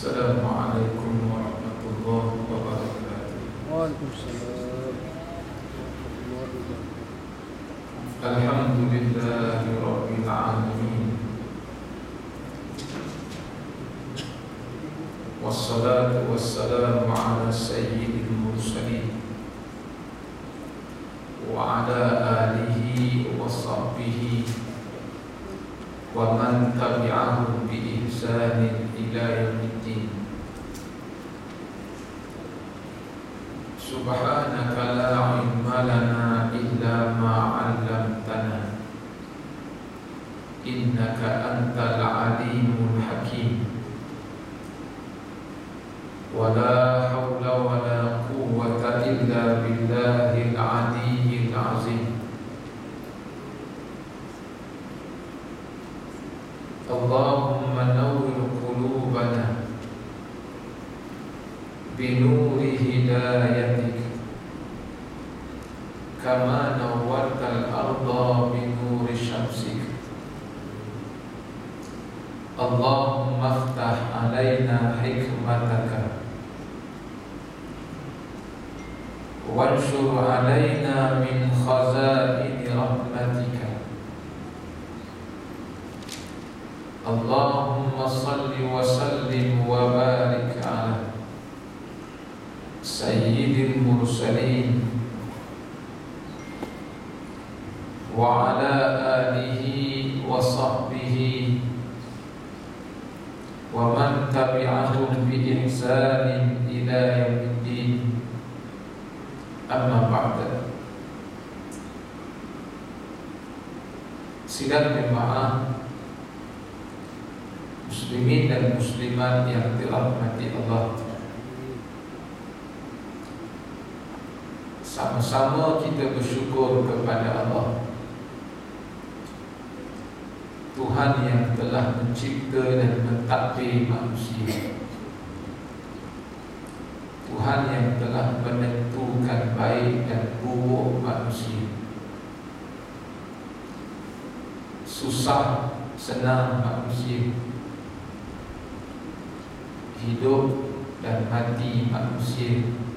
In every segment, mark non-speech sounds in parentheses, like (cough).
السلام عليكم ورحمة الله وبركاته. وعليكم السلام ورحمة الله وبركاته. الحمد لله رب العالمين. والصلاة والسلام على سيد المرسلين وعلى آله وصحبه ومن تبعهم بإحسان إلى يوم سيد المرسلين وعلى آله وصحبه ومن تبعهم بإحسان إلى يوم الدين أما بعد Sidang jemaah Muslimin dan Muslimat yang dirahmati Allah Sama-sama kita bersyukur kepada Allah. Tuhan yang telah mencipta dan mentadbir manusia. Tuhan yang telah menentukan baik dan buruk manusia. Susah, senang manusia. Hidup dan mati manusia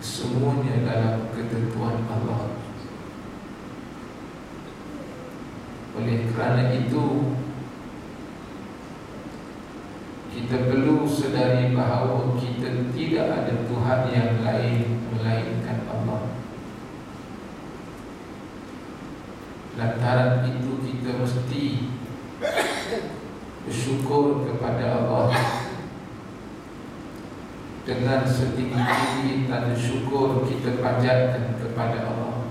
Semuanya dalam ketentuan Allah. Oleh kerana itu Kita perlu sedari bahawa kita tidak ada Tuhan yang lain Melainkan Allah. Lantaran itu kita mesti Bersyukur kepada Allah Dengan setinggi-tinggi tanda syukur kita panjatkan kepada Allah.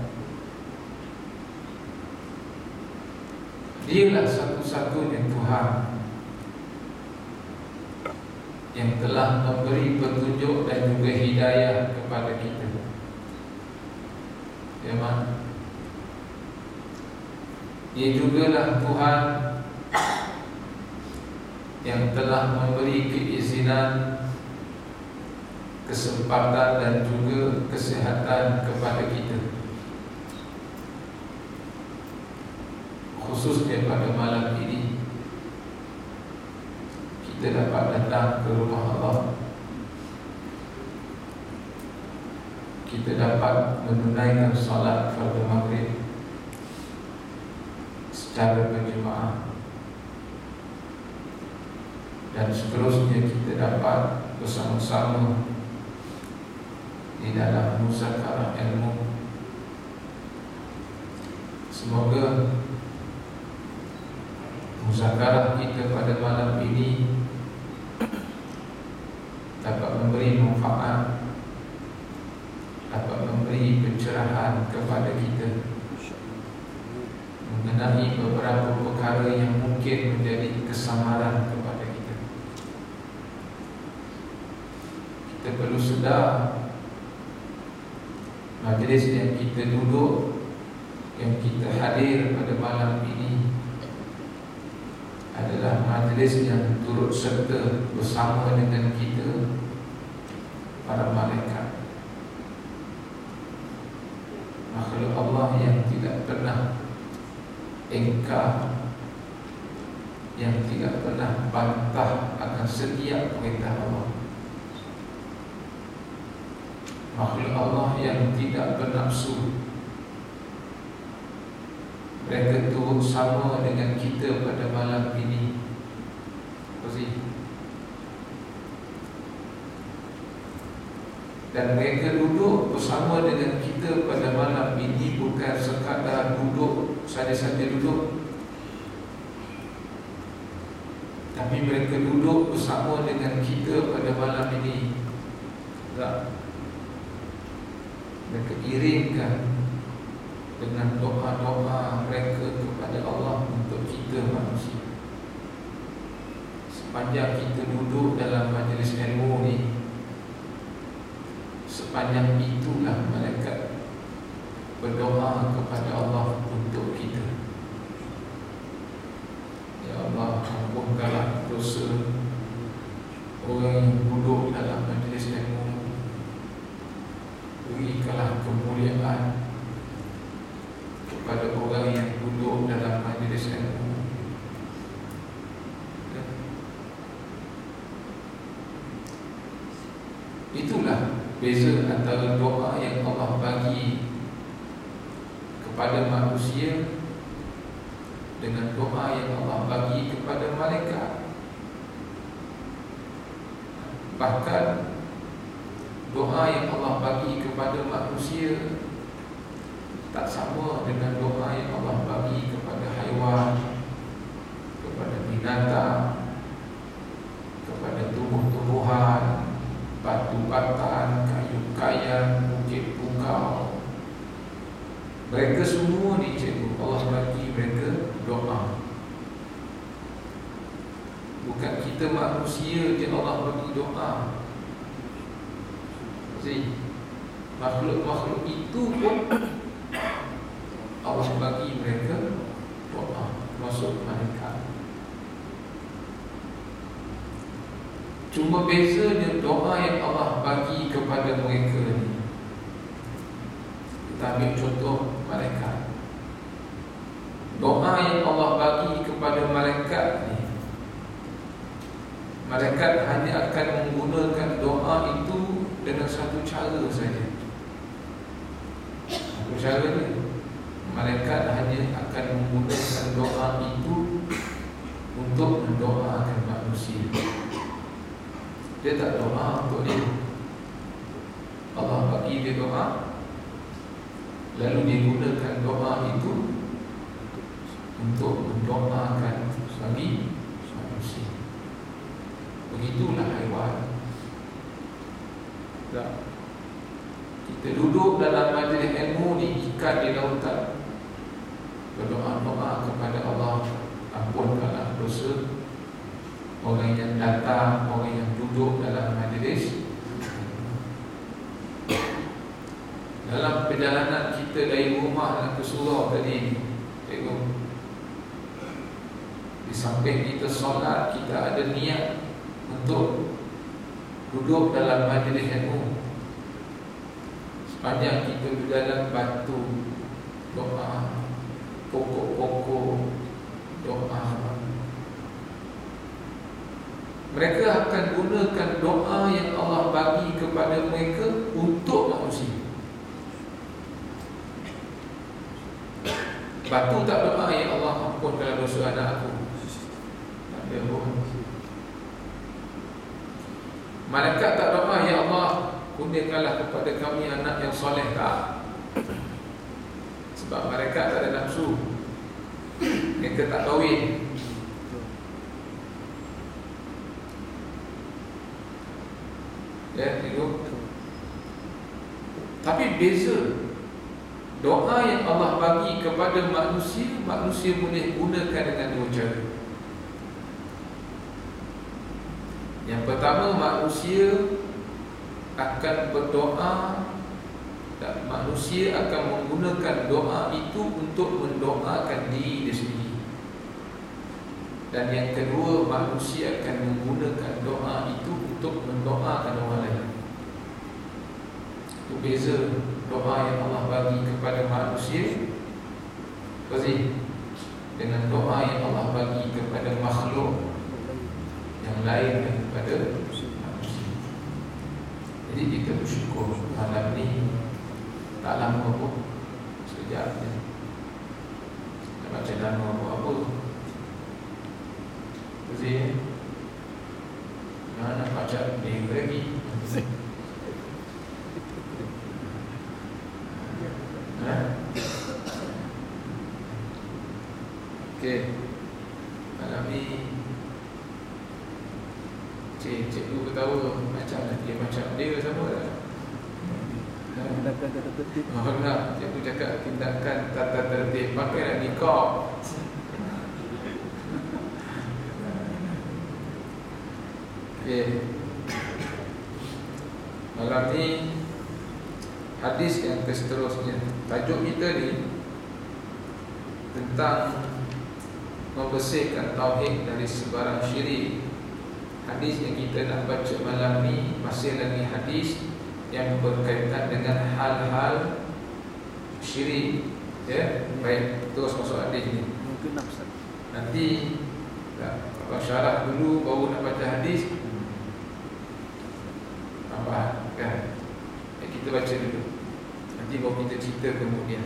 Dialah satu-satunya Tuhan Yang telah memberi petunjuk dan juga hidayah kepada kita. Ya man Dia jugalah Tuhan Yang telah memberi keizinan Kesempatan dan juga kesehatan kepada kita. Khususnya pada malam ini kita dapat datang ke rumah Allah. Kita dapat menunaikan salat fardu maghrib secara berjemaah. Dan seterusnya kita dapat bersama-sama di dalam muzakarah ilmu. Semoga muzakarah kita pada malam ini dapat memberi manfaat dapat memberi pencerahan kepada kita. Mengenai beberapa perkara yang mungkin menjadi kesamaran kepada kita. Kita perlu sedar majlis yang kita duduk yang kita hadir pada malam ini adalah majlis yang turut serta bersama dengan kita para malaikat. Makhluk Allah yang tidak pernah engkar yang tidak pernah bantah setiap perintah Allah Makhluk Allah yang tidak bernafsu. Mereka turut sama dengan kita pada malam ini. Apa Dan mereka duduk bersama dengan kita pada malam ini Bukan sekadar duduk, saja-saja duduk. Tapi mereka duduk bersama dengan kita pada malam ini. Tak Mereka iringkan Dengan doa-doa mereka kepada Allah Untuk kita manusia. Sepanjang kita duduk dalam majlis ilmu ni Sepanjang itulah malaikat Berdoa kepada Allah untuk kita. Ya Allah, ampunkanlah dosa Orang yang duduk dalam majlis ilmu Berikanlah kemuliaan Kepada orang yang duduk dalam majlis ilmu. Itulah beza antara doa yang Allah bagi kepada manusia dengan doa yang Allah bagi kepada malaikat bahkan doa yang Allah bagi kepada manusia tak sama dengan doa yang Allah bagi kepada haiwan kepada binatang kepada tumbuh-tumbuhan batu-batan, kayu-kayan, bukit bukau mereka semua ni cikgu Allah bagi mereka doa. Bukan kita manusia je Allah bagi doa. See, Makhluk-makhluk itu pun Allah bagi mereka doa Masuk mereka Cuma bezanya doa yang Allah bagi kepada mereka ni Kita ambil contoh Doa yang Allah bagi kepada malaikat ni Malaikat hanya akan menggunakan doa itu dengan satu cara saja. Satu cara ni Malaikat hanya akan menggunakan doa itu Untuk mendoakan manusia. Dia tak doa untuk dia. Allah bagi dia doa Lalu dia gunakan doa itu Untuk mendoakan bagi manusia. Begitulah haiwan. Tak. Kita duduk dalam majlis ilmu ni Ikat di lautan Berdoa-doa kepada Allah Ampunkanlah dosa. Orang yang datang Orang yang duduk dalam majlis. Dalam perjalanan kita dari rumah ke surau tadi Di samping kita solat Kita ada niat Untuk Duduk dalam majlis ilmu. Sepanjang kita di dalam batu Doa Pokok-pokok Doa. Mereka akan gunakan doa yang Allah bagi kepada mereka Untuk manusia. Batu tak doa Ya Allah ampunkan dosa anak aku Malaikat tak doa Ya Allah Kurniakanlah kepada kami anak yang soleh tak? Sebab mereka tak ada nafsu. Mereka tak kahwin. Ya, itu. Tapi beza Doa yang Allah bagi kepada manusia Manusia boleh gunakan dengan dua cara Yang pertama manusia Akan berdoa Dan manusia akan menggunakan doa itu Untuk mendoakan diri dia sendiri. Dan yang kedua Manusia akan menggunakan doa itu Untuk mendoakan orang lain. Itu beza doa yang Allah bagi kepada manusia Kasih Dengan doa yang Allah bagi kepada makhluk yang lain daripada manusia. Jadi kita bersyukur malam ni tak lama pun sekejap je. Nak baca nama apa-apa. Terus mana nak baca ni lagi. Ha? Okey. Malam ni Cik, cikgu ketawa macam dia macam dia sama tak? Tindakan kata tertib Oh nak, cikgu cakap tindakan tata tertib pakai nak nikah. Okey. Malam ni hadis yang seterusnya. Tajuk kita ni tentang membersihkan tauhid dari sebarang syirik. Hadis yang kita nak baca malam ni masih lagi hadis yang berkaitan dengan hal-hal syirik. Ya, baik terus masuk hadis ni. Mungkin nafsu Nanti kalau syarah dulu baru nak baca hadis Nampak kan? Ya, Kita baca dulu. Nanti baru kita cerita kemudian.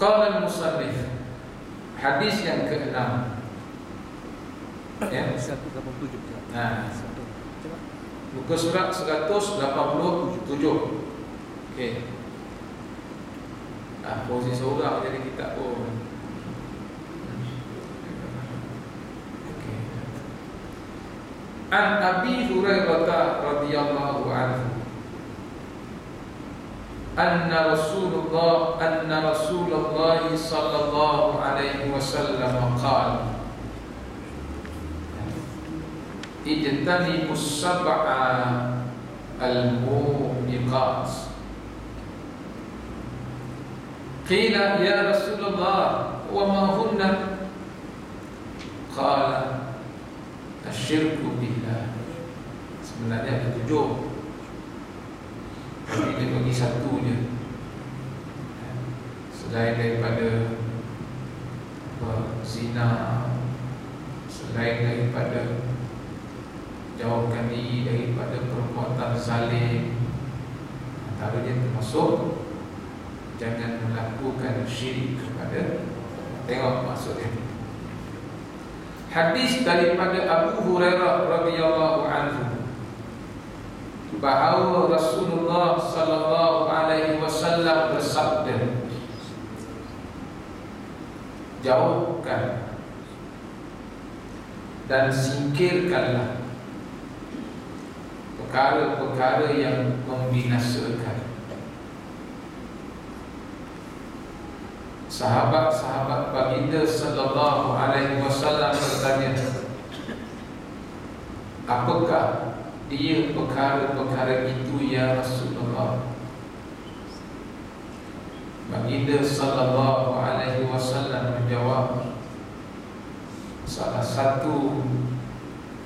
Qala al-musannif Hadis yang ke-6 Ya 187 Nah. Satu. Coba Muka surat 187 Okey Ah, posisi seorang jadi kitab pun Okey. An Abi Hurairah radhiyallahu anhu anna Rasulullah anna Rasulullah sallallahu alaihi wasallam qala ijtanibus sab'a al-mubiqat qila ya Rasulullah wa ma hunna? Qala asyirku billah. Sebenarnya ada tujuh. Tapi dia bagi satu je selain daripada zina selain daripada jauhkan diri daripada perbuatan zalim antara dia termasuk jangan melakukan syirik kepada tengok maksudnya. Hadis daripada Abu Hurairah radhiyallahu anhu. Bahawa Rasulullah sallallahu alaihi wasallam bersabda jauhkan dan singkirkanlah perkara-perkara yang membinasakan. Sahabat-sahabat baginda sallallahu alaihi wasallam bertanya Apakah dia perkara-perkara itu ya Rasulullah? Baginda sallallahu alaihi wasallam menjawab Salah satu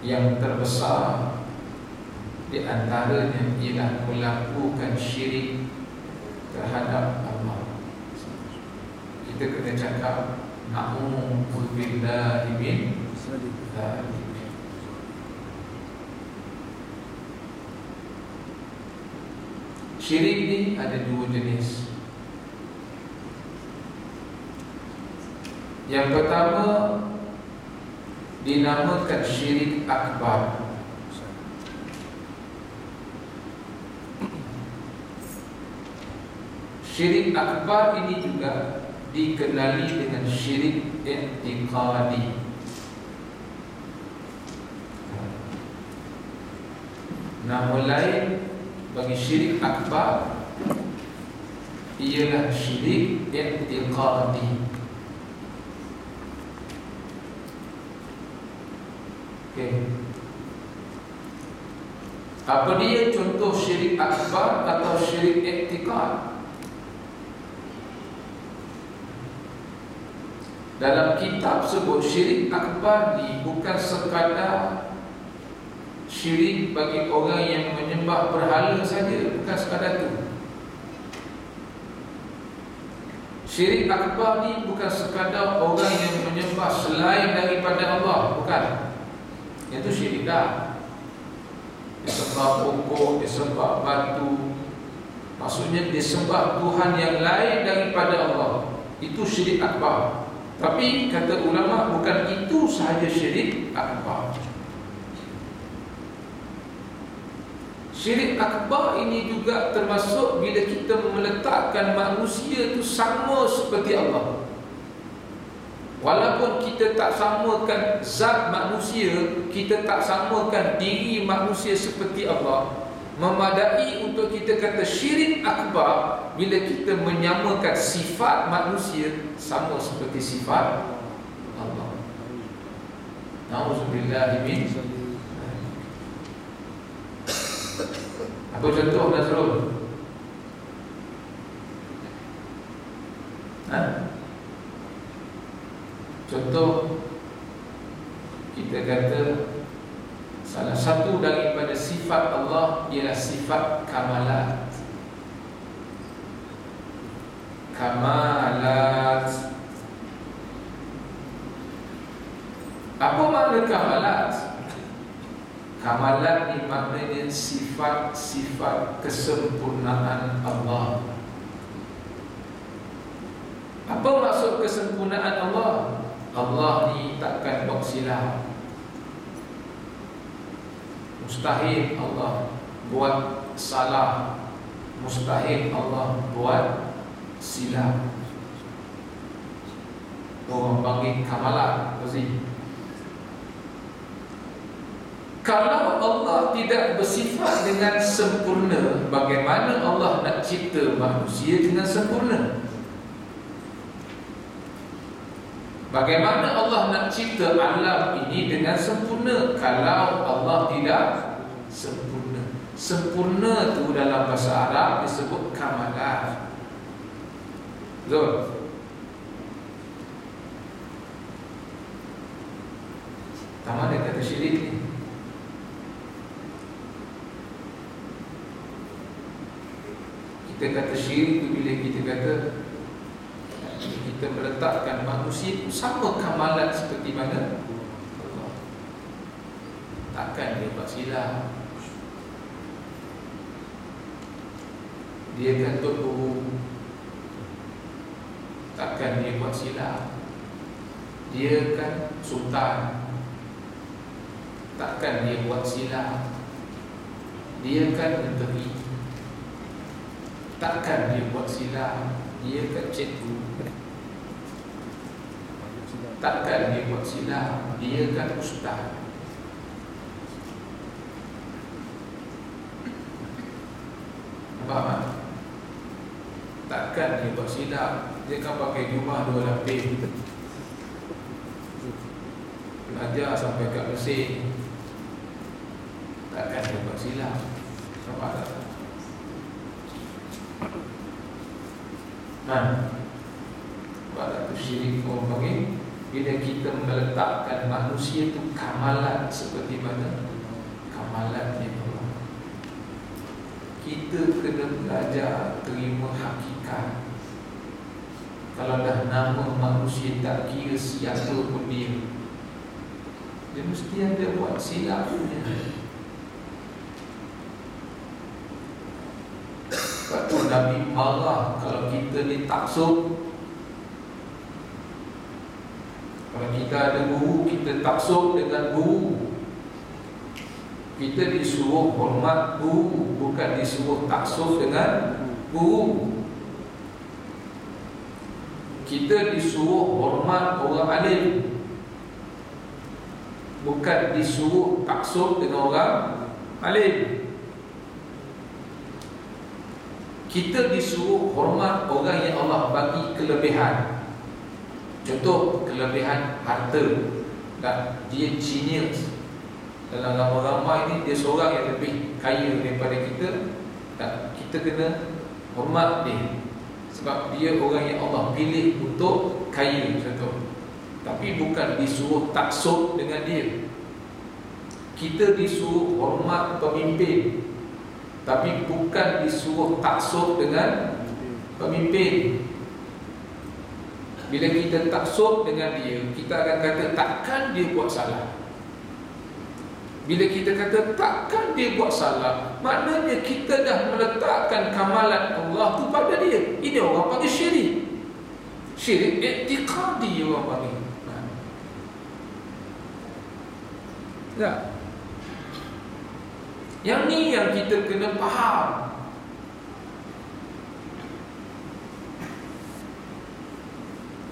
yang terbesar di antaranya ialah melakukan syirik terhadap Allah. Kita kena cakap Na'udzubillahi min Selanjutnya dzalik. Syirik ni ada dua jenis. Yang pertama dinamakan syirik akbar. Syirik akbar ini juga dikenali dengan syirik i'tiqadi. Nama lain bagi syirik akbar ialah syirik i'tiqadi. Okey. Apa dia contoh syirik akbar atau syirik i'tiqad? Dalam kitab sebut syirik akbar ni bukan sekadar syirik bagi orang yang menyembah berhala saja, bukan sekadar tu. Syirik akbar ni bukan sekadar orang yang menyembah selain daripada Allah, bukan. Itu syirik dah. Dia sembah pokok, dia sembah batu. Maksudnya dia sembah Tuhan yang lain daripada Allah. Itu syirik akbar Tapi kata ulama bukan itu sahaja syirik akbar. Syirik akbar ini juga termasuk bila kita meletakkan manusia itu sama seperti Allah. Walaupun kita tak samakan zat manusia Kita tak samakan diri manusia seperti Allah Memadai untuk kita kata syirik akbar Bila kita menyamakan sifat manusia Sama seperti sifat Allah Na'udzubillah min Apa contoh Nazrul? Ha? Contoh Kita kata Salah satu Allah Ialah sifat kamalat. Kamalat. Apa makna kamalat? Kamalat ni maknanya sifat-sifat kesempurnaan Allah. Apa maksud kesempurnaan Allah? Allah ni takkan buat silap Mustahil Allah buat salah Mustahil Allah buat silap Orang panggil kamalat Maksudnya kalau Allah tidak bersifat dengan sempurna Bagaimana Allah nak cipta manusia dengan sempurna? Bagaimana Allah nak cipta alam ini dengan sempurna? Kalau Allah tidak sempurna Sempurna tu dalam bahasa Arab disebut kamalah Betul? Tak ada kata syirik ni. Kita kata syirik itu bila kita kata Kita meletakkan manusia itu sama kamalan seperti mana? Takkan dia buat silap Dia kan tubuh. Takkan dia buat silap Dia kan sultan. Takkan dia buat silap Dia kan menteri. Takkan dia buat silap Dia kan cikgu. Takkan dia buat silap Dia kan ustaz. Nampak tak? Takkan dia buat silap Dia kan pakai jumlah dua lapis Belajar sampai kat Mesir Takkan dia buat silap Nampak tak? Nah, pada tu syirik orang panggil bila kita meletakkan manusia itu kamalat seperti mana kamalatnya Allah. Kita kena belajar terima hakikat. Kalau dah nama manusia tak kira siapa pun dia. Dia mesti ada buat silap punya. Kata Nabi marah kalau kita ni taksub Kalau kita ada guru, kita taksub dengan guru Kita disuruh hormat guru Bukan disuruh taksub dengan guru Kita disuruh hormat orang alim. Bukan disuruh taksub dengan orang alim. Kita disuruh hormat orang yang Allah bagi kelebihan. Contoh kelebihan harta. Dan dia genius. Dalam ramai-ramai ini dia seorang yang lebih kaya daripada kita. Dan kita kena hormat dia Sebab dia orang yang Allah pilih untuk kaya contoh. Tapi bukan disuruh taksub dengan dia. Kita disuruh hormat pemimpin tapi bukan disuruh taksub dengan pemimpin. Bila kita taksub dengan dia Kita akan kata takkan dia buat salah Bila kita kata takkan dia buat salah? Maknanya kita dah meletakkan kamalan Allah tu pada dia. Ini orang panggil syirik. Syirik etikadi orang panggil. Tak Yang ni yang kita kena faham.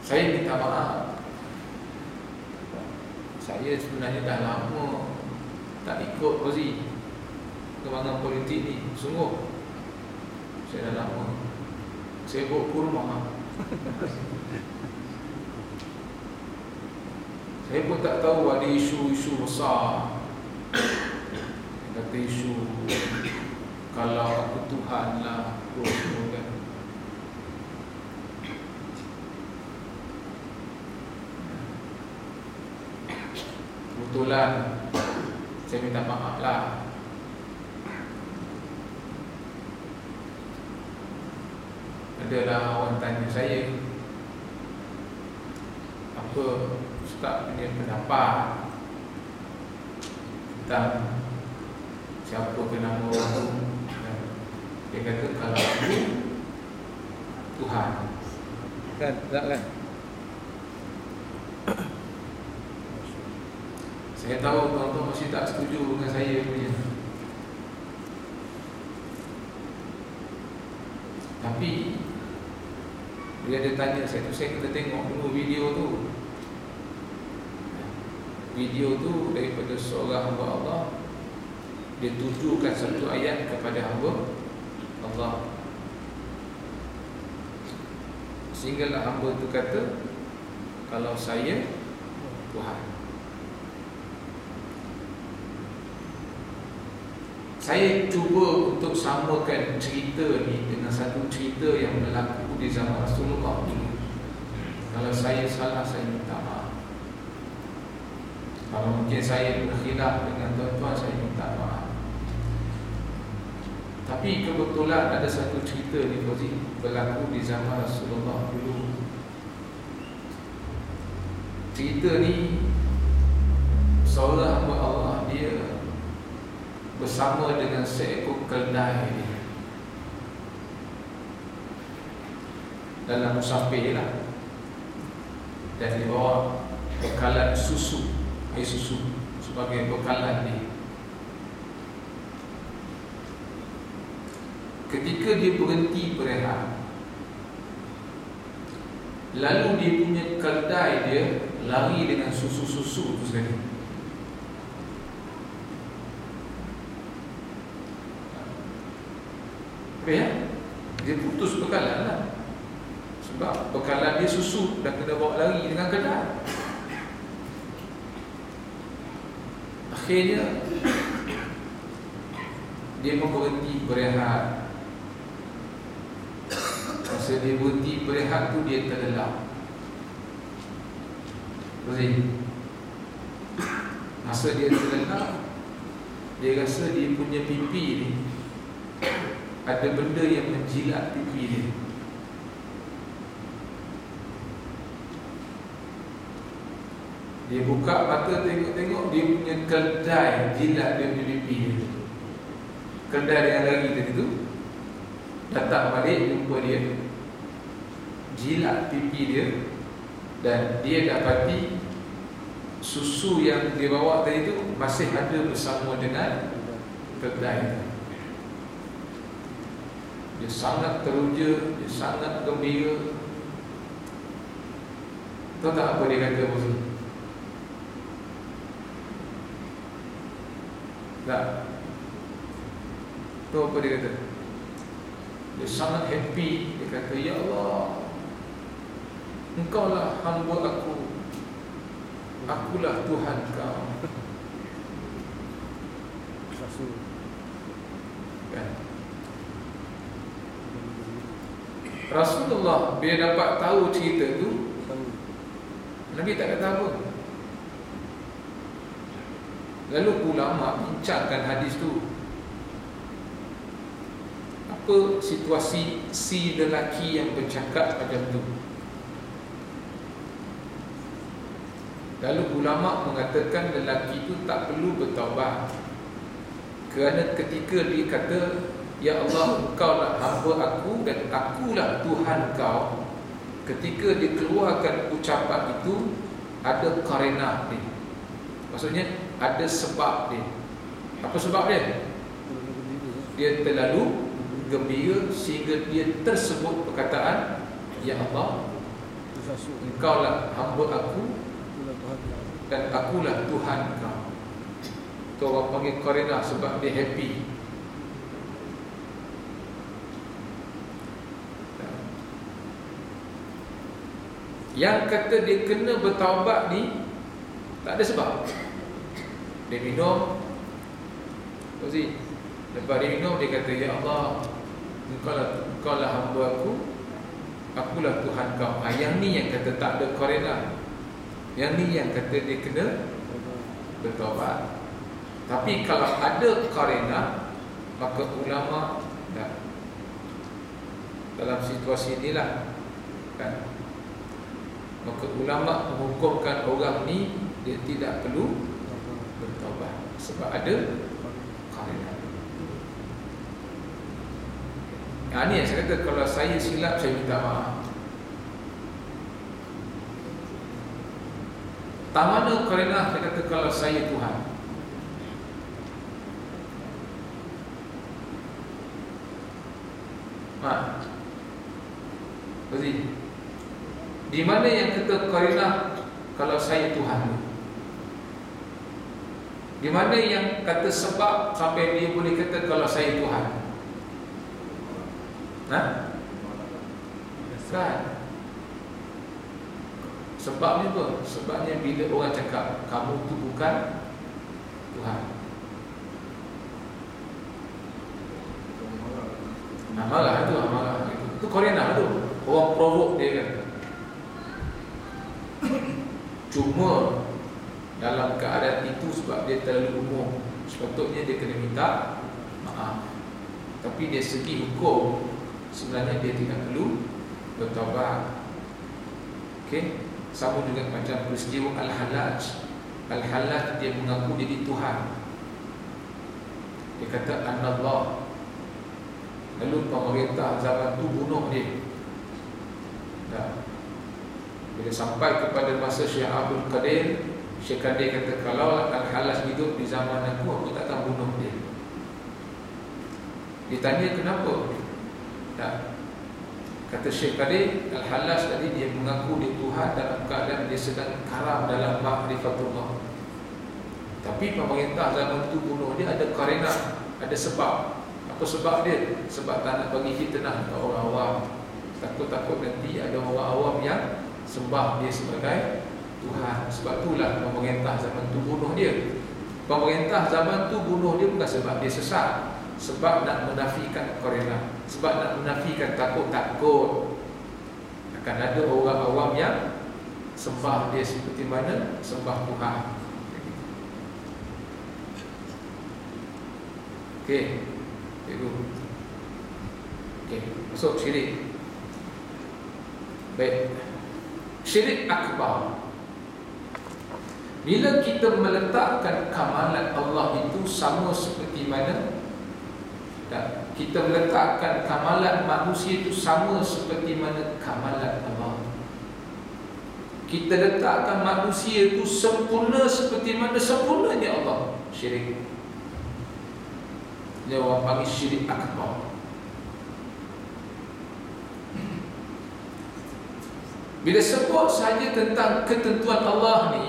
Saya minta maaf. Saya sebenarnya dah lama Tak ikut Rozi Kembangan politik ni. Sungguh. Saya dah lama. Saya bawa kurma (laughs) Saya pun tak tahu ada isu-isu besar. Kata isu Kalau aku Tuhan lah kan. Kebetulan saya minta maaf lah. Adalah orang tanya saya apa Ustaz punya pendapat tentang siapa kena orang tu? Dia kata kalau aku Tuhan. Kan, tak kan? Saya tahu tuan-tuan masih tak setuju dengan saya punya. Tapi Bila dia tanya saya tu Saya kena tengok dulu video tu. Video tu daripada seorang hamba Allah Dia tujukan satu ayat kepada hamba Allah. Sehinggalah hamba tu kata Kalau saya Tuhan Saya cuba untuk samakan cerita ni dengan satu cerita yang berlaku di zaman Rasulullah dulu. Kalau saya salah, saya minta maaf. Kalau mungkin saya berkhilaf dengan tuan-tuan, saya minta maaf. Tapi kebetulan ada satu cerita ni Fauzi berlaku di zaman Rasulullah dulu. Cerita ni dia bersama dengan seekor keldai dalam musafir lah dan dibawa bekalan susu air susu sebagai bekalan ni. Ketika dia berhenti berehat lalu dia punya keldai dia lari dengan susu-susu tu sekali Okay, ya? Dia putus bekalan lah. Sebab bekalan dia susu Dah kena bawa lari dengan kedai. Akhirnya Dia pun berhenti berehat. Masa dia berhenti berehat tu Dia terlelap. Berzih Masa dia terlelap Dia rasa dia punya pipi ni ada benda yang menjilat pipi dia. Dia buka mata tengok-tengok Dia punya kedai jilat dia punya pipi dia. Kedai yang lagi tadi tu Datang balik jumpa dia. Jilat pipi dia Dan dia dapati Susu yang dia bawa tadi tu Masih ada bersama dengan Kedai itu dia sangat teruja, dia sangat gembira. Tahu tak apa dia kata? Tak. Tahu apa dia kata? Dia sangat happy. Dia kata, Ya Allah, Engkau lah hamba aku. Akulah Tuhan kau. Kan? Rasulullah bila dapat tahu cerita tu Nabi tak kata apa. Lalu ulama bincangkan hadis tu. Apa situasi si lelaki yang bercakap macam tu? Lalu ulama mengatakan lelaki itu tak perlu bertaubat. Kerana ketika dia kata Ya Allah, engkau lah hamba aku dan akulah Tuhan kau Ketika dikeluarkan ucapan itu Ada karena dia. Maksudnya ada sebab dia. Apa sebab dia? Dia terlalu gembira sehingga dia tersebut perkataan Ya Allah Engkau lah hamba aku Dan akulah Tuhan kau Itu orang panggil karena sebab dia happy Yang kata dia kena bertaubat ni Tak ada sebab. Dia minum. Fauzi Lepas dia minum dia kata Ya Allah Engkau lah, engkau lah hamba aku. Akulah Tuhan kau. Ha, Yang ni yang kata tak ada korena Yang ni yang kata dia kena Bertaubat. Tapi kalau ada korena Maka ulama dah, Dalam situasi inilah Kan Maka ulama menghukumkan orang ni Dia tidak perlu bertaubat Sebab ada karena Yang ini yang saya kata Kalau saya silap saya minta maaf. Tak mana kerana saya kata kalau saya Tuhan. Mak Berarti di mana yang kata kalau saya Tuhan? Di mana yang kata sebab sampai dia boleh kata kalau saya Tuhan? Ha? Kan? Sebabnya apa? Sebabnya bila orang cakap kamu tu bukan Tuhan. Nah, marah tu, marah itu. Itu Korea tu. Orang provok dia kan. Cuma dalam keadaan itu sebab dia terlalu umum. Sepatutnya dia kena minta maaf. Tapi dia segi hukum Sebenarnya dia tidak perlu bertawabat Okey? Sama juga macam peristiwa Al-Halaj. Al-Halaj dia mengaku jadi Tuhan. Dia kata Allah. Lalu pemerintah zaman tu bunuh dia bila sampai kepada masa Syekh Abdul Qadir Syekh Qadir kata Kalau akan halas hidup di zaman aku Aku tak akan bunuh dia. Ditanya kenapa? Tak. Kata Syekh Qadir Al-Halas tadi dia mengaku dia Tuhan Dalam keadaan dia sedang karam dalam Ma'rifatullah Tapi pemerintah zaman itu bunuh dia Ada karena Ada sebab. Apa sebab dia? Sebab tak nak bagi fitnah ke orang awam. Takut-takut nanti ada orang awam yang sembah dia sebagai Tuhan. Sebab itulah pemerintah zaman tu bunuh dia. Pemerintah zaman tu bunuh dia bukan sebab dia sesat Sebab nak menafikan korela Sebab nak menafikan takut-takut Akan ada orang awam yang Sembah dia seperti mana? Sembah Tuhan. Okey. Cikgu. Okey Masuk syirik. Baik syirik akbar. Bila kita meletakkan kamalan Allah itu sama seperti mana? Dan kita meletakkan kamalan manusia itu sama seperti mana kamalan Allah. Kita letakkan manusia itu sempurna seperti mana sempurnanya Allah. Syirik. Dia orang panggil syirik akbar Bila sebut saja tentang ketentuan Allah ni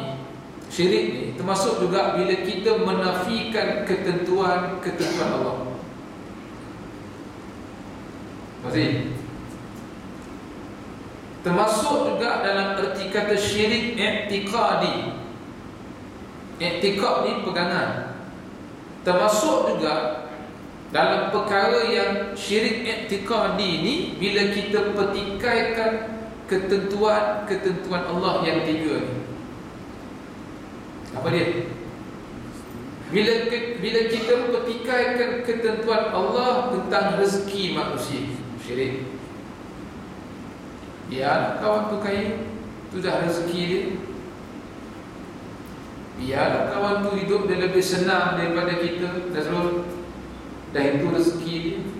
Syirik ni Termasuk juga bila kita menafikan ketentuan-ketentuan Allah. Masih Termasuk juga dalam erti kata syirik Iktiqadi Iktiqad ni pegangan. Termasuk juga dalam perkara yang syirik iktiqadi ni Bila kita petikaikan ketentuan-ketentuan Allah yang tiga ni. Apa dia? Bila bila kita mempertikaikan ketentuan Allah tentang rezeki manusia, syirik. Dia kawan tu kaya, tu dah rezeki dia. Biarlah kawan tu hidup dia lebih senang daripada kita Dah itu rezeki dia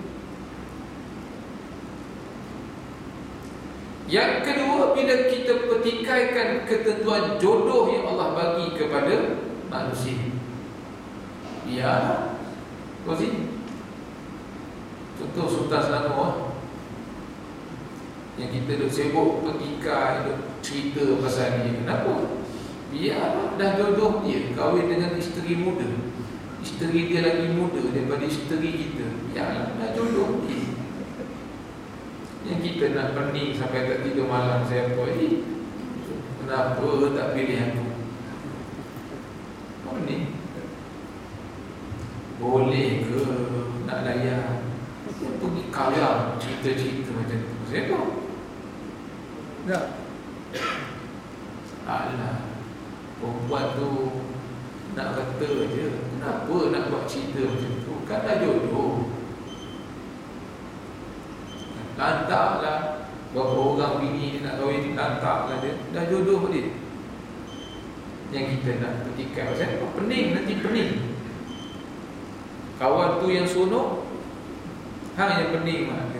Yang kedua bila kita petikaikan ketentuan jodoh yang Allah bagi kepada manusia. Ya. Rozi Contoh Sultan Selangor Yang kita duk sibuk petikai Duk cerita pasal dia. Kenapa? Biar dah jodoh dia kahwin dengan isteri muda. Isteri dia lagi muda daripada isteri kita. Ya dah jodoh dia Yang kita nak pening sampai tak tidur malam saya apa eh, Kenapa tak pilih aku? Apa ni? Boleh ke nak layan? Pergi kalah cerita-cerita macam tu. Tahu. Tak Alah Perempuan tu nak kata je Kenapa nak buat cerita macam tu? Kan dah jodoh Lantaklah Berapa orang bini nak kahwin Lantaklah dia Dah jodoh dia Yang kita nak petikai Macam apa? Pening nanti pening Kawan tu yang sonok Hang yang pening mah.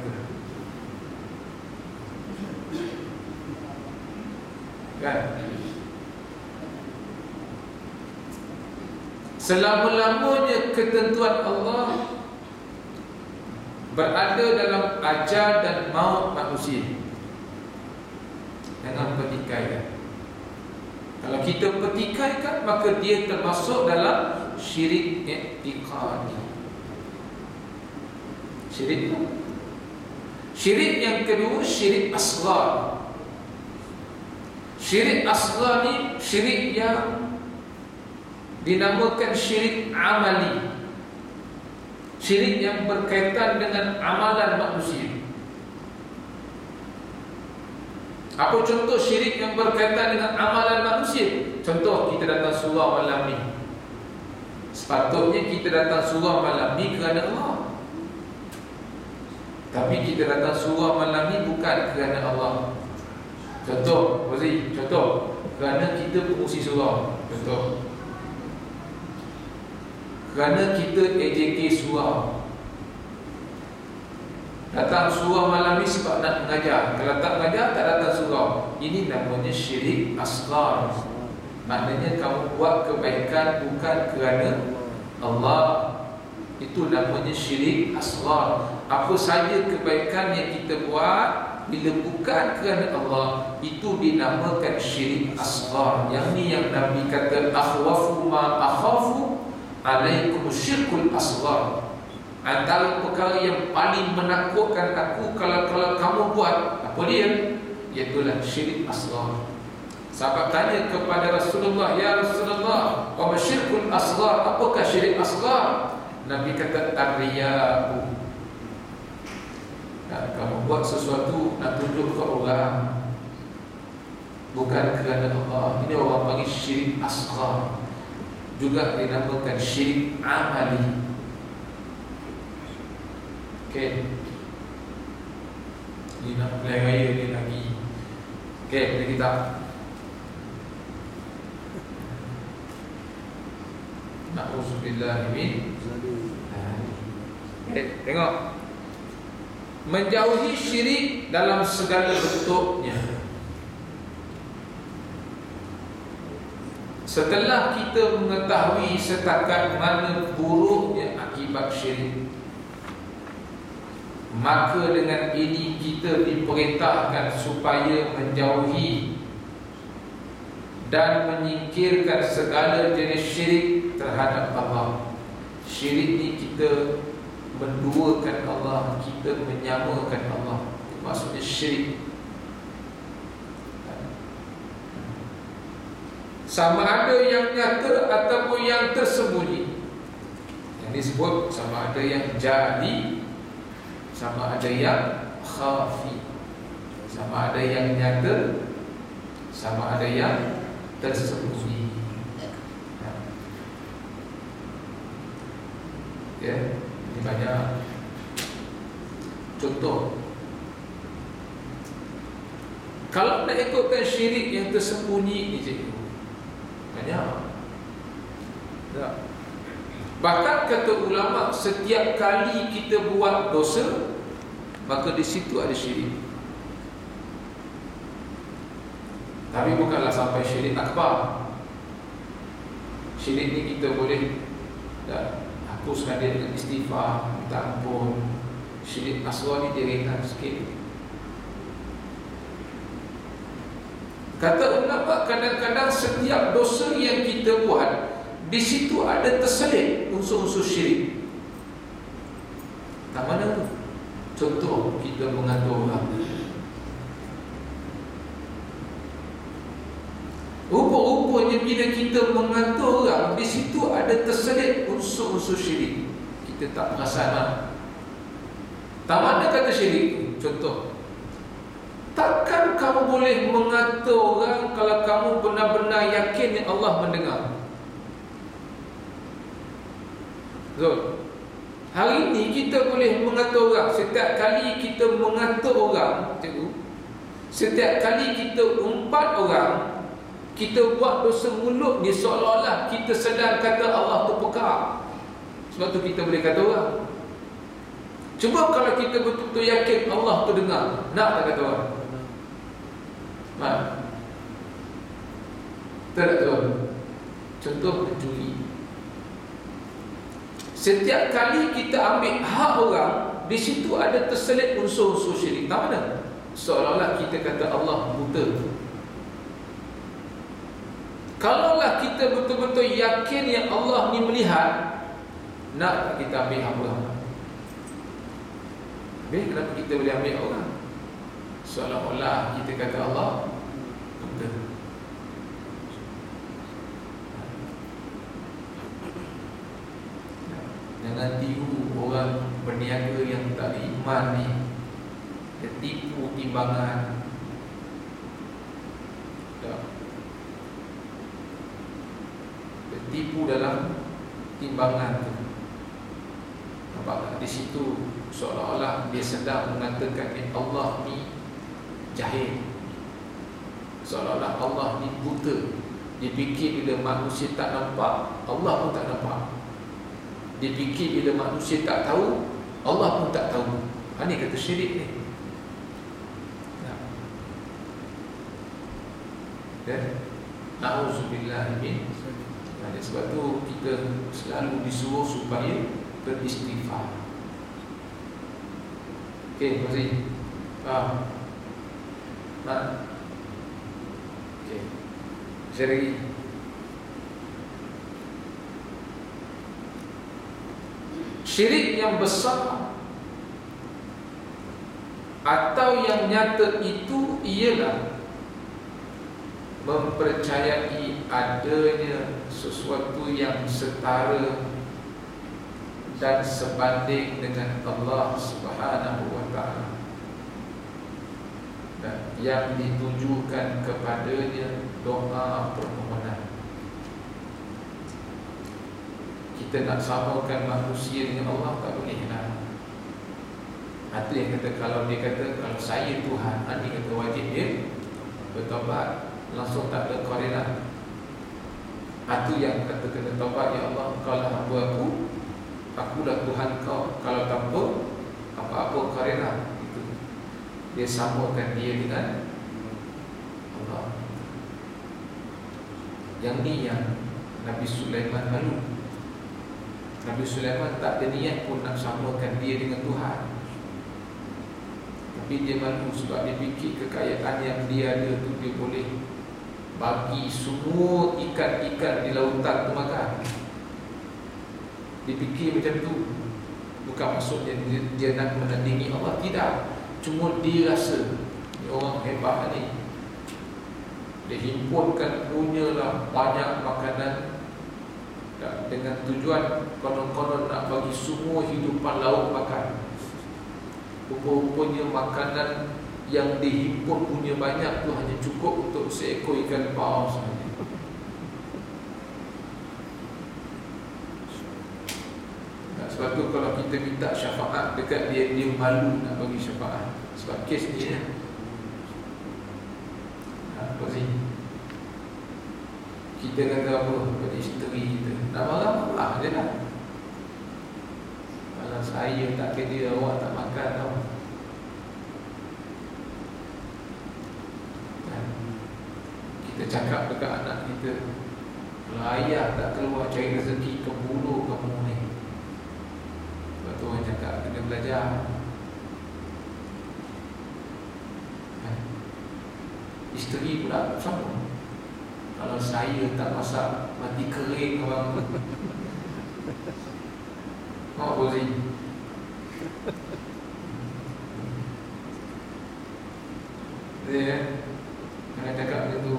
Kan? Selama-lamanya ketentuan Allah Berada dalam ajar dan maut manusia. Jangan petikaikan. Kalau kita petikaikan Maka dia termasuk dalam syirik iktiqadi Syirik itu Syirik yang kedua Syirik asgar Syirik asgar ni Syirik yang dinamakan syirik amali syirik yang berkaitan dengan amalan manusia. Apa contoh syirik yang berkaitan dengan amalan manusia? Contoh kita datang surau malam ni. Sepatutnya kita datang surau malam ni kerana Allah. Tapi kita datang surau malam ni bukan kerana Allah. Contoh Wazi, contoh. Kerana kita pengusi surau. Contoh kerana kita AJK surau. Datang surau malam ni sebab nak mengajar. Kalau tak mengajar tak datang surau. Ini namanya syirik asgar Maknanya kamu buat kebaikan bukan kerana Allah. Itu namanya syirik asgar Apa saja kebaikan yang kita buat Bila bukan kerana Allah Itu dinamakan syirik asgar Yang ni yang Nabi kata Akhwafu ma akhafu alaikum syirkul asghar. Antara perkara yang paling menakutkan aku kalau kalau kamu buat apa dia? Iaitu syirik asghar. Sahabat tanya kepada Rasulullah ya Rasulullah wa syirkul asghar? Apakah syirik asghar? Nabi kata tariyahu dan kamu buat sesuatu nak tunjuk ke orang bukan kerana Allah. Ini orang panggil syirik asghar juga dinamakan syirik amali. Okey. Ini nak mulai raya ni lagi. Okey, kita kita. Na'udzubillah min Okay, tengok Menjauhi syirik dalam segala bentuknya Setelah kita mengetahui setakat mana buruknya akibat syirik Maka dengan ini kita diperintahkan supaya menjauhi Dan menyingkirkan segala jenis syirik terhadap Allah. Syirik ini kita menduakan Allah Kita menyamakan Allah. Maksudnya syirik sama ada yang nyata ataupun yang tersembunyi. Yang disebut sama ada yang jadi sama ada yang khafi. Sama ada yang nyata sama ada yang tersembunyi. Ya ini banyak contoh. Kalau nak ikutkan syirik yang tersembunyi ni cikgu banyak Bahkan kata ulama setiap kali kita buat dosa maka di situ ada syirik. Tapi bukanlah sampai syirik akbar. Syirik ni kita boleh dah hapuskan dia dengan istighfar, minta ampun. Syirik asghar ni dia ringan sikit. Kata ulama kadang-kadang setiap dosa yang kita buat di situ ada terselit unsur-unsur syirik. Tak mana tu? Contoh kita mengatur orang. Rupa-rupanya bila kita mengatur orang Di situ ada terselit unsur-unsur syirik Kita tak perasan Tak mana kata syirik Contoh boleh mengatur orang Kalau kamu benar-benar yakin yang Allah mendengar Zul Hari ini kita boleh mengatur orang Setiap kali kita mengatur orang Cikgu Setiap kali kita umpat orang kita buat dosa mulut ni seolah-olah kita sedang kata Allah tu pekar. Sebab tu kita boleh kata orang. Cuba kalau kita betul-betul yakin Allah tu dengar, nak tak kata orang? Mak. Tak tahu. Contoh pencuri. Setiap kali kita ambil hak orang, di situ ada terselit unsur-unsur syirik. Tak mana? Seolah-olah kita kata Allah buta. Kalaulah kita betul-betul yakin yang Allah ni melihat Nak kita ambil hamba Habis kenapa kita boleh ambil orang Seolah-olah kita kata Allah Betul. Jangan tiru orang berniaga yang tak iman ni. Dia tipu timbangan. Tipu dalam timbangan tu. Nampak di situ seolah-olah dia sedang mengatakan ni Allah ni jahil. Seolah-olah Allah ni buta. Dia fikir bila manusia tak nampak, Allah pun tak nampak. Dia fikir bila manusia tak tahu, Allah pun tak tahu. Ha ni kata syirik ni. Ya. Nauzubillah min oleh sebab tu kita selalu disuruh supaya beristighfar. Okey, terima kasih. Faham? Okey. Saya lagi. Syirik yang besar atau yang nyata itu ialah mempercayai adanya sesuatu yang setara dan sebanding dengan Allah Subhanahu wa taala dan yang ditujukan kepadanya doa permohonan. Kita nak samakan manusia dengan Allah tak boleh lah. Itu yang kata kalau dia kata kalau saya Tuhan, nanti kata wajib dia bertobat. Langsung tak ada korela Itu yang kata kena taubat Ya Allah Kau lah hamba aku Aku dah Tuhan kau. Kalau tanpa Apa-apa Itu Dia samakan dia dengan Allah. Yang ni yang Nabi Sulaiman malu. Nabi Sulaiman tak ada niat pun nak samakan dia dengan Tuhan. Tapi dia malu sebab dia fikir kekayaan yang dia ada tu dia boleh bagi semua ikan-ikan di lautan tu makan. Dipikir macam tu. Bukan maksudnya dia, dia nak menandingi Allah. Tidak Cuma dia rasa Dia orang hebat ni. Dia himpunkan punya lah banyak makanan. Dengan tujuan Konon-konon nak bagi semua hidupan laut makan. Rupa-rupanya makanan yang dihimpun punya banyak tu hanya cukup untuk seekor ikan paus saja. Nah, sebab tu kalau kita minta syafaat dekat dia, dia malu nak bagi syafaat. Sebab kes ni ya. Apa sih? Kita kata apa pada isteri kita Nak marah, marah je lah Kalau saya tak kerja awak tak makan tau kan? Kita cakap dekat anak kita Kalau ayah tak keluar cari rezeki ke bulu kamu ni tu orang cakap kena belajar kan? Isteri pula sama Kalau saya tak masak Mati kering orang Oh, Rozi. Dia ya. Jangan cakap macam tu.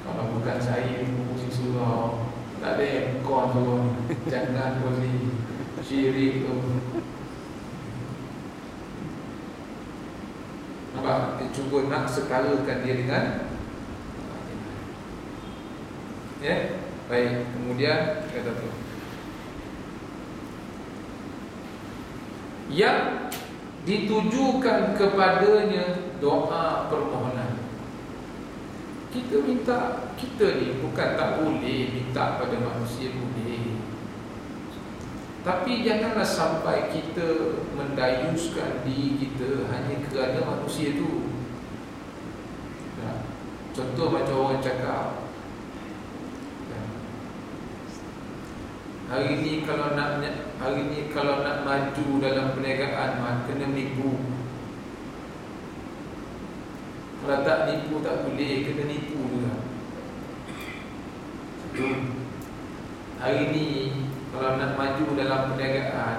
Kalau bukan saya Mesti surau Tak ada yang kau tu Jangan Rozi Syirik tu Cuba nak sekalakan dia dengan Ya yeah? Baik, kemudian kata tu. Yang ditujukan kepadanya doa permohonan. Kita minta, kita ni bukan tak boleh minta pada manusia boleh. Tapi janganlah sampai kita mendayuskan diri kita hanya kerana manusia tu. Ya. Contoh macam orang cakap, Hari ni kalau nak hari ni kalau nak maju dalam perniagaan kena nipu. Kalau tak nipu tak boleh, kena nipu juga. Hari ni kalau nak maju dalam perniagaan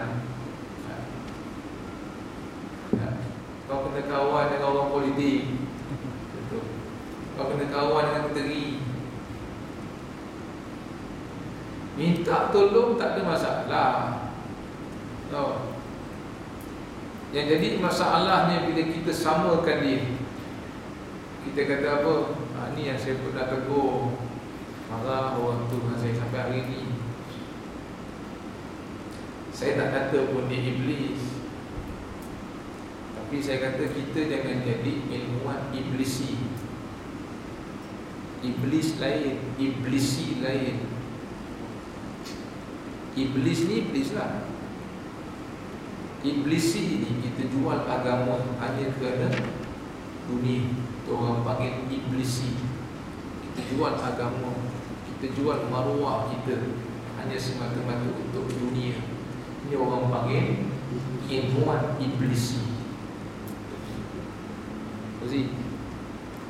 kau kena kawan dengan orang politik. Kawan dengan menteri. Minta tolong tak ada masalah. Tahu? Yang jadi masalahnya bila kita samakan dia. Kita kata apa? Ha, Ni yang saya pernah tegur. Marah orang tu dengan saya sampai hari ni. Saya tak kata pun dia iblis. Tapi saya kata kita jangan jadi ilmuwan iblisi Iblis lain, iblisi lain. Iblis ni iblis lah. Iblisi ni kita jual agama hanya kerana dunia Itu orang panggil iblisi. Kita jual agama Kita jual maruah kita Hanya semata-mata untuk dunia. Ini orang panggil ilmuwan iblisi. Jadi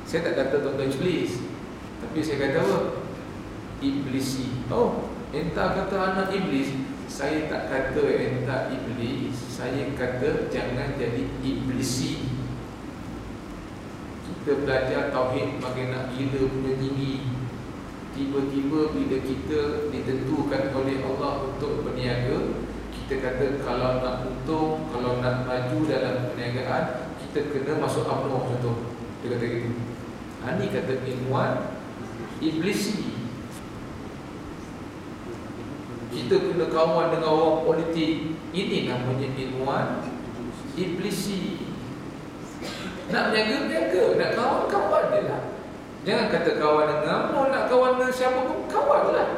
Saya tak kata tuan-tuan iblis Tapi saya kata apa? Iblisi Oh Entah kata anak iblis Saya tak kata entah iblis Saya kata jangan jadi iblisi Kita belajar Tauhid Makin nak gila punya tinggi. Tiba-tiba bila kita ditentukan oleh Allah untuk berniaga Kita kata kalau nak untung Kalau nak maju dalam perniagaan Kita kena masuk amnuh contoh. Dia kata gitu. Ini ha, kata ilmuwan Iblisi. Kita kena kawan dengan orang politik. Ini namanya ilmuwan Iblisi. Nak berniaga, berniaga Nak kawan, kawan je lah. Jangan kata kawan dengan Mau nak kawan dengan siapa pun, kawan lah.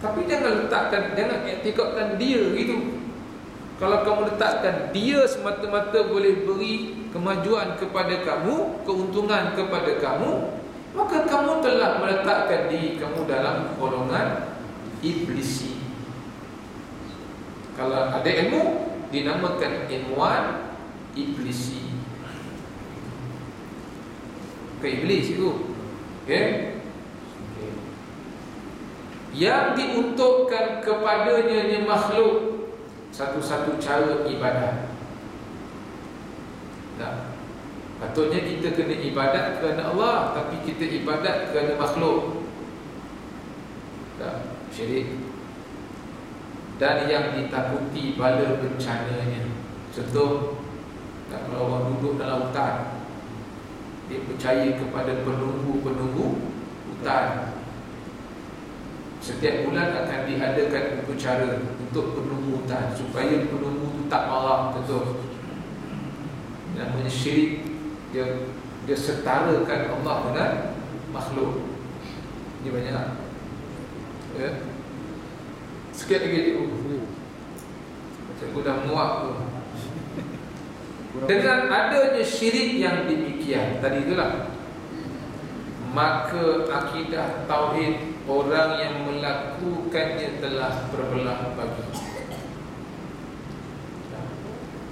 Tapi jangan letakkan Jangan etikotkan dia gitu. Kalau kamu letakkan dia semata-mata boleh beri kemajuan kepada kamu, keuntungan kepada kamu, maka kamu telah meletakkan diri kamu dalam golongan iblisi. Kalau ada ilmu dinamakan ilmuwan iblisi. Ke iblis itu. Okey? Yang diuntukkan kepadanya ni makhluk. Satu-satu cara ibadat tak patutnya kita kena ibadat kerana Allah tapi kita ibadat kerana makhluk. Tak syirik. Dan yang ditakuti bala bencananya. Contoh tak kalau orang duduk dalam hutan dia percaya kepada penunggu-penunggu hutan. Setiap bulan akan diadakan upacara untuk penunggu hutan supaya penunggu itu tak marah contoh namanya syirik dia dia setarakan Allah dengan makhluk ini banyak Ya. Sikit lagi cikgu. Cikgu dah muak tu. Dengan adanya syirik yang demikian tadi itulah maka akidah tauhid orang yang melakukannya telah berbelah bagi.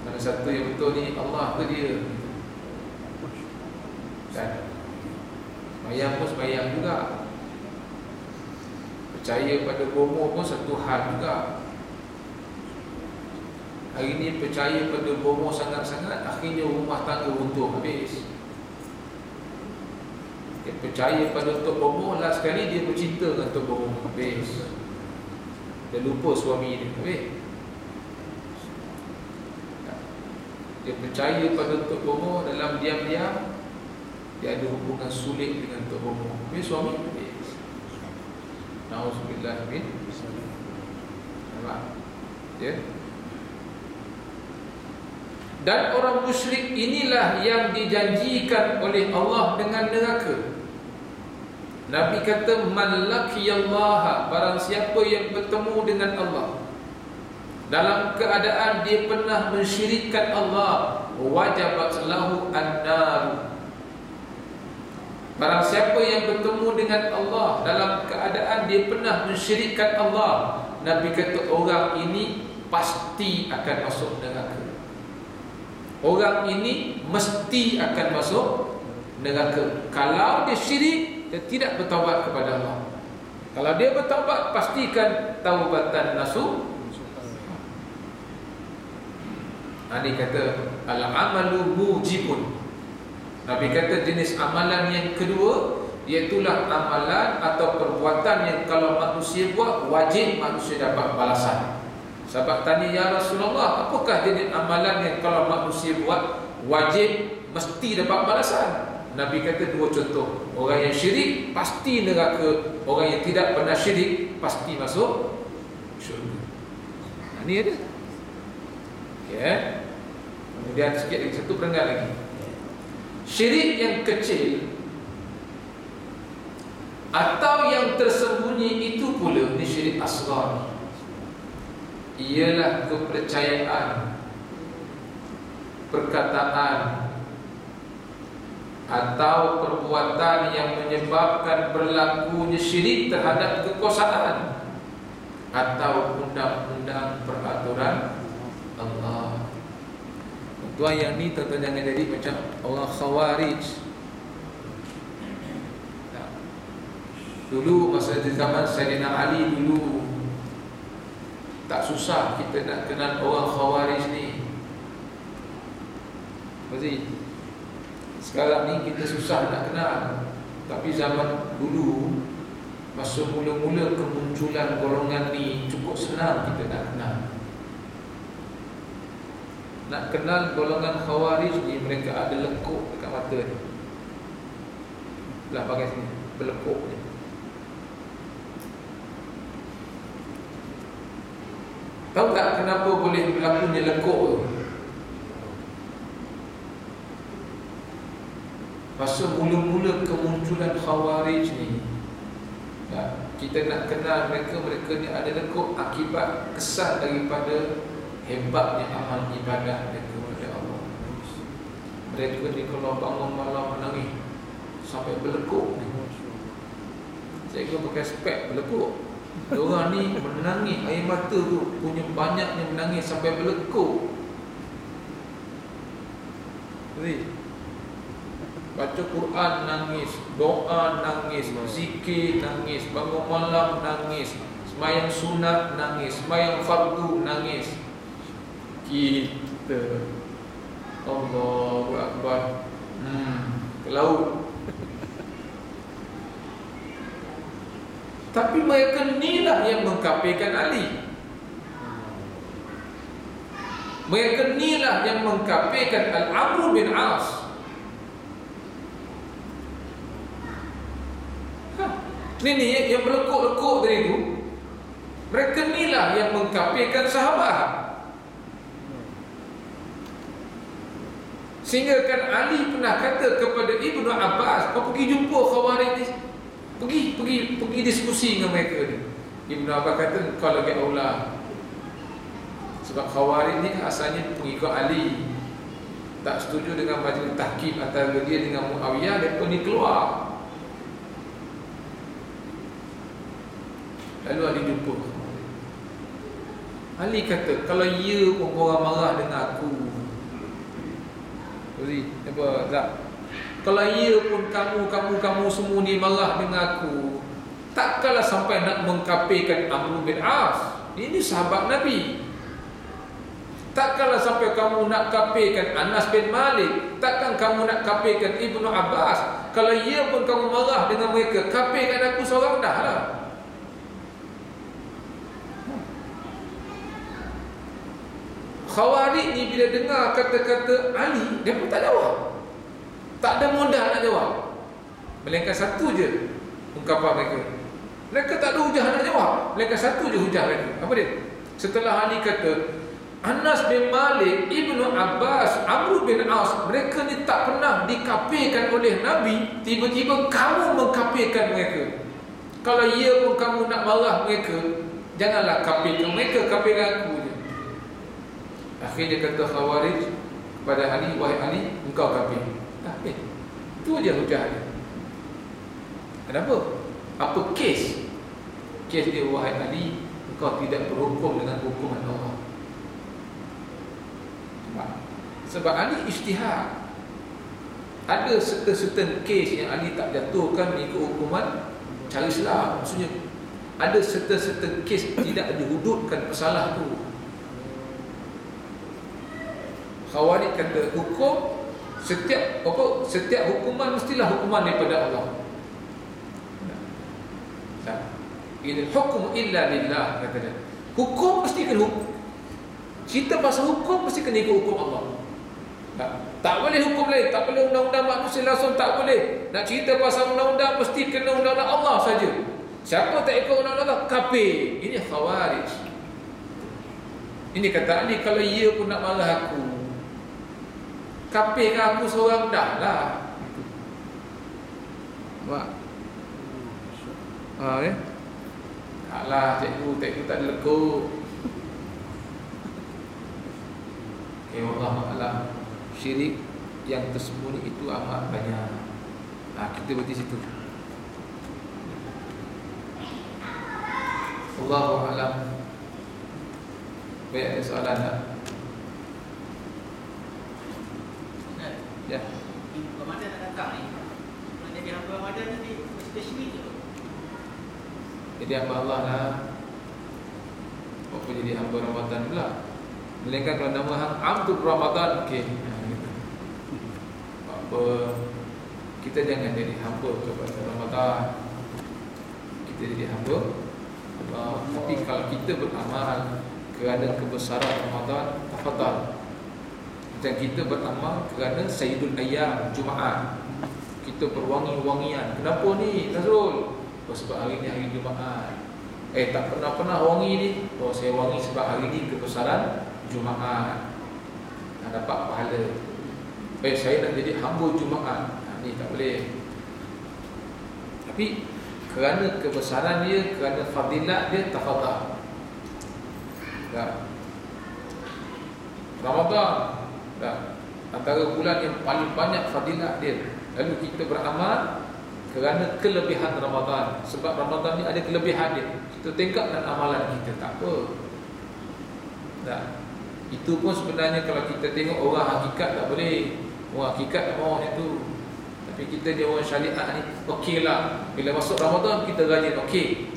Mana satu yang betul ni Allah ke dia? Kan? Mayang pun semayang juga. Percaya pada bomo pun satu hal juga. Hari ni percaya pada bomo sangat-sangat Akhirnya rumah tangga runtuh habis. Dia percaya pada Tok Bomo Last sekali dia bercinta dengan Tok Bomo Habis. Dia lupa suami dia Habis. Dia percaya pada Tok Bomo Dalam diam-diam Dia ada hubungan sulit dengan Tok Bomo Habis suami? Habis Na'udzubillah Amin Nampak? Ya. Dan orang musyrik inilah yang dijanjikan oleh Allah dengan neraka. Nabi kata man laqiyallaha barang siapa yang bertemu dengan Allah dalam keadaan dia pernah mensyirikkan Allah wajabat lahu an-nar Barang siapa yang bertemu dengan Allah dalam keadaan dia pernah mensyirikkan Allah Nabi kata orang ini pasti akan masuk neraka Orang ini mesti akan masuk neraka Kalau dia syirik dia tidak bertaubat kepada Allah. Kalau dia bertaubat, pastikan taubatan nasuh. Nabi kata al-amalu mujibun. Nabi kata jenis amalan yang kedua Iaitulah amalan atau perbuatan yang kalau manusia buat Wajib manusia dapat balasan. Sahabat tanya Ya Rasulullah Apakah jenis amalan yang kalau manusia buat Wajib mesti dapat balasan? Nabi kata dua contoh. Orang yang syirik pasti neraka. Orang yang tidak pernah syirik Pasti masuk syurga. Ini ada Ya. Kemudian sikit lagi Satu perenggan lagi Syirik yang kecil Atau yang tersembunyi itu pula Ini syirik asgar Ialah kepercayaan Perkataan atau perbuatan yang menyebabkan berlakunya syirik terhadap kekuasaan atau undang-undang peraturan. Tuan yang ni tuan jangan jadi macam orang khawarij. Dulu masa di zaman Sayyidina Ali dulu tak susah kita nak kenal orang khawarij ni. Maksudnya sekarang ni kita susah nak kenal Tapi zaman dulu Masa mula-mula kemunculan golongan ni Cukup senang kita nak kenal Nak kenal golongan khawarij ni Mereka ada lekuk dekat mata ni Belah pakai sini Berlekuk ni Tahu tak kenapa boleh berlakunya lekuk tu? Masa mula-mula kemunculan khawarij ni ya, Kita nak kenal mereka Mereka ni ada lekuk akibat kesan daripada Hebatnya amal ibadah mereka kepada Allah. Mereka ni kalau bangun malam menangis. Sampai berlekuk. Saya kena pakai spek berlekuk. Diorang ni menangis. Air mata tu punya banyaknya menangis Sampai berlekuk. Jadi Baca Quran nangis, doa nangis, zikir nangis, bangun malam nangis, semayang sunat nangis, semayang fardu nangis. Kita Allahu Akbar. Hmm, ke laut. (laughs) Tapi mereka inilah yang mengkapirkan Ali. Mereka inilah yang mengkapirkan Al-Amr bin As. Ini ni yang melekuk-lekuk tadi tu Mereka ni lah yang mengkapirkan sahabat Sehingga kan Ali pernah kata kepada Ibnu Abbas Kau pergi jumpa khawarij ni. Pergi, pergi, pergi diskusi dengan mereka ni. Ibn Abbas kata kau lagi Allah sebab Khawarij ni asalnya pengikut Ali. Tak setuju dengan majlis tahkim antara dia dengan Muawiyah mereka ni keluar. Lalu Ali jumpa Ali kata kalau ia pun orang marah dengan aku Uzi, apa tak? Kalau ia pun kamu, kamu, kamu semua ni marah dengan aku Takkanlah sampai nak mengkapirkan Amr bin As. Ini sahabat Nabi. Takkanlah sampai kamu nak kapirkan Anas bin Malik. Takkan kamu nak kapirkan Ibnu Abbas. Kalau ia pun kamu marah dengan mereka Kapirkan aku seorang dah lah Khawarij ni bila dengar kata-kata Ali Dia pun tak jawab. Tak ada modal nak jawab. Melainkan satu je Ungkapan mereka. Mereka tak ada hujah nak jawab. Melainkan satu je hujah mereka. Apa dia? Setelah Ali kata Anas bin Malik, Ibnu Abbas, Amr bin Aus Mereka ni tak pernah dikapirkan oleh Nabi. Tiba-tiba kamu mengkapirkan mereka. Kalau ia pun kamu nak marah mereka Janganlah kapirkan mereka, kapirkan aku Akhirnya kata Khawarij Kepada Ali, wahai Ali, engkau kapir Kapir Itu je hujah dia. Kenapa? Apa kes? Kes dia, wahai Ali Engkau tidak berhukum dengan hukuman Allah. Sebab Ali ijtihad Ada certain case yang Ali tak jatuhkan mengikut hukuman Cara Islam. Maksudnya Ada certain-certain case tidak dihududkan pesalah tu Khawarij kata hukum Setiap apa setiap hukuman mestilah hukuman daripada Allah Ini hukum illa lillah kata dia. Hukum mesti kena hukum Cerita pasal hukum mesti kena ikut hukum Allah. Tak, tak boleh hukum lain, tak boleh undang-undang manusia langsung tak boleh. Nak cerita pasal undang-undang mesti kena undang-undang Allah saja. Siapa tak ikut undang-undang Allah kafir. Ini khawarij. Ini kata Ali kalau ia pun nak marah aku. Kafir kan aku seorang dah lah. Mak. Ah ya. Taklah cikgu, cikgu tak ada lekuk. Ya Allah Alam Syirik yang tersembunyi itu amat banyak ha, Kita berhenti situ Allah Alam Baik ada soalan tak? Ya. Ramadan nak datang ni. Nak jadi hamba Ramadan ni Mesti syirik tu Jadi hamba Allah lah. Apa jadi hamba Ramadan pula. Melainkan kalau nama hang Abdul Ramadan Okey. (laughs) Apa Kita jangan jadi hamba kepada Ramadan. Kita jadi hamba Allah. Tapi kalau kita beramal Kerana kebesaran Ramadan Tafadhal Macam kita beramal kerana Sayyidul Ayyam Jumaat Kita berwangi-wangian Kenapa ni Nazrul? Oh, sebab hari ni hari Jumaat Eh tak pernah-pernah wangi ni Oh saya wangi sebab hari ni kebesaran Jumaat nak dapat pahala. Eh saya nak jadi hamba Jumaat. Ha, ni tak boleh. Tapi kerana kebesaran dia, kerana fadilat dia tafadhal. Ya. Ramadan. Ya. Antara bulan yang paling banyak fadilat dia. Lalu kita beramal kerana kelebihan Ramadan. Sebab Ramadan ni ada kelebihan dia. Kita tingkatkan amalan kita tak apa. Tak. Itu pun sebenarnya kalau kita tengok orang hakikat tak boleh Orang hakikat tak mahu itu Tapi kita ni orang syariat ni Okey lah Bila masuk Ramadan kita rajin okey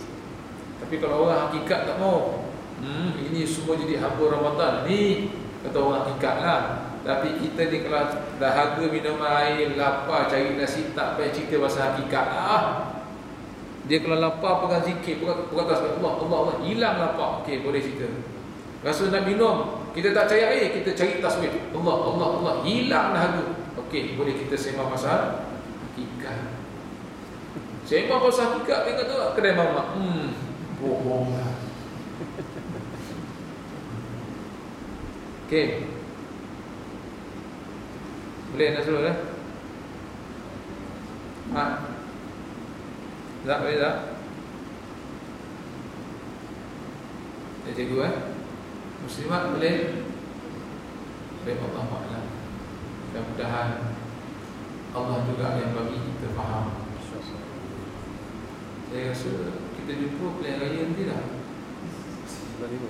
Tapi kalau orang hakikat tak mahu hmm, Ini semua jadi hamba Ramadan Ni kata orang hakikat lah tapi kita ni kalau dahaga minum air, lapar, cari nasi, tak payah cerita pasal hakikat lah. Dia kalau lapar pegang zikir, pegang, pegang tasbih Allah, Allah, Allah, hilang lapar. Okey, boleh cerita. Rasa nak minum, kita tak cari air, kita cari tasbih. Allah, Allah, Allah. Hilang dahaga. Okey, boleh kita sembah pasal hakikat. Sembah pasal hakikat tengok tu kedai mamak. Hmm, bohong lah. Okey. Boleh nak suruh dah? Ha? Tak boleh tak? Dah cikgu eh Muslimat boleh Baik Allah Alam Mudah-mudahan Allah juga yang bagi kita faham Saya rasa kita jumpa pilihan raya nanti dah lima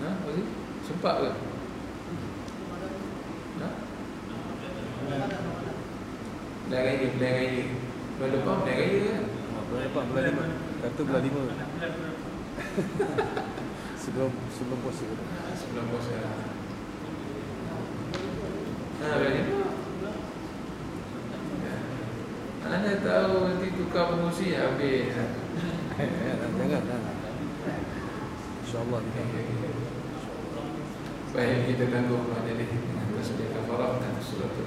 Ha? Apa sih? Sempat ke? Ha? Pilihan raya, pilihan raya Bulan depan pilihan raya kan? Bulan depan, bulan lima Kata bulan lima. Sebelum sebelum puasa. Sebelum puasa. Lah Ha, bulan lima Anda tahu nanti tukar pengusi habis. (laughs) Jangan, jangan. InsyaAllah kita Baik kita tangguh majlis dengan tasbih kafarah dan suratul